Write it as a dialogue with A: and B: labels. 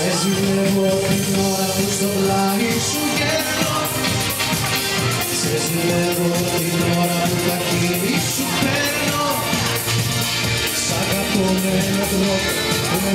A: Σε ζηλεύω την ώρα που στο πλάι σου γέρνω Σε ζηλεύω την ώρα που τα χείλη σου παίρνω Σ' αγαπώ με έναν τρόπο που με